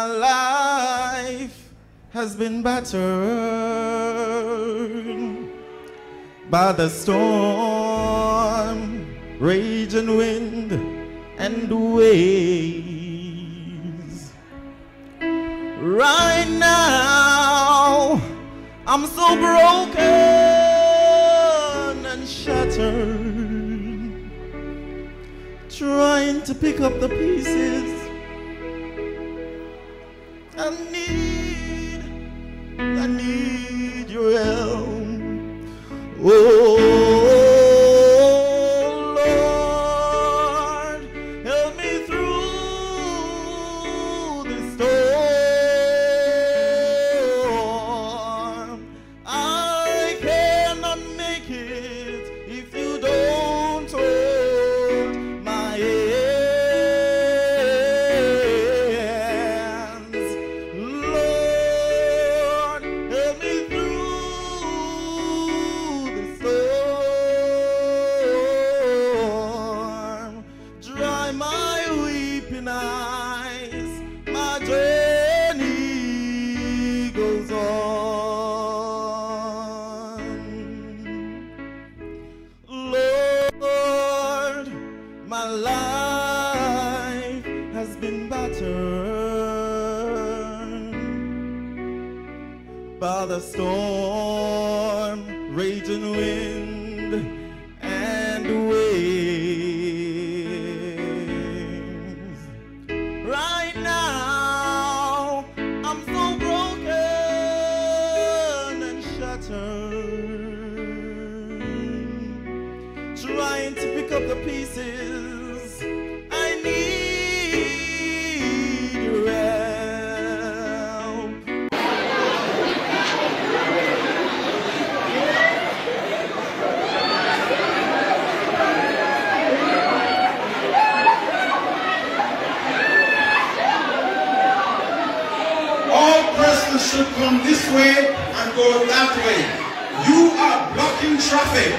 My life has been battered by the storm, raging wind, and waves. Right now, I'm so broken and shattered, trying to pick up the pieces. I need, I need your help. Oh by the storm, raging wind, and waves. Right now, I'm so broken and shattered, trying to pick up the pieces. Should come this way and go that way. You are blocking traffic.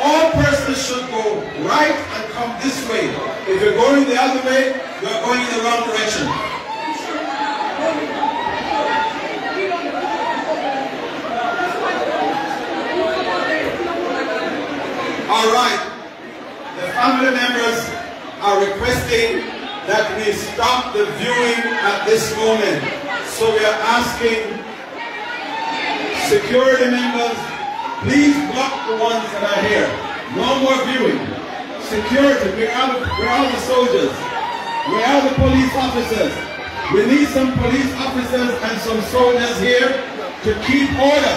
All persons should go right and come this way. If you're going the other way, you're going in the wrong direction. All right. The family members are requesting that we stop the viewing at this moment. So we are asking security members, please block the ones that are here. No more viewing. Security, we are, the- soldiers. We are the police officers. We need some police officers and some soldiers here to keep order.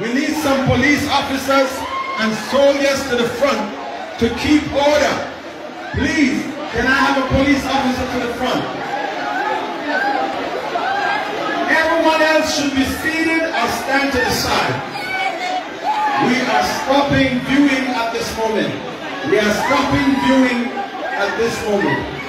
We need some police officers and soldiers to the front to keep order. Please, can I have a police officer to the front? Everyone else should be seated or stand to the side. We are stopping viewing at this moment. We are stopping viewing at this moment.